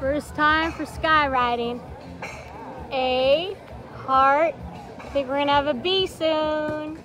First time for skywriting. A, heart. I think we're gonna have a B soon.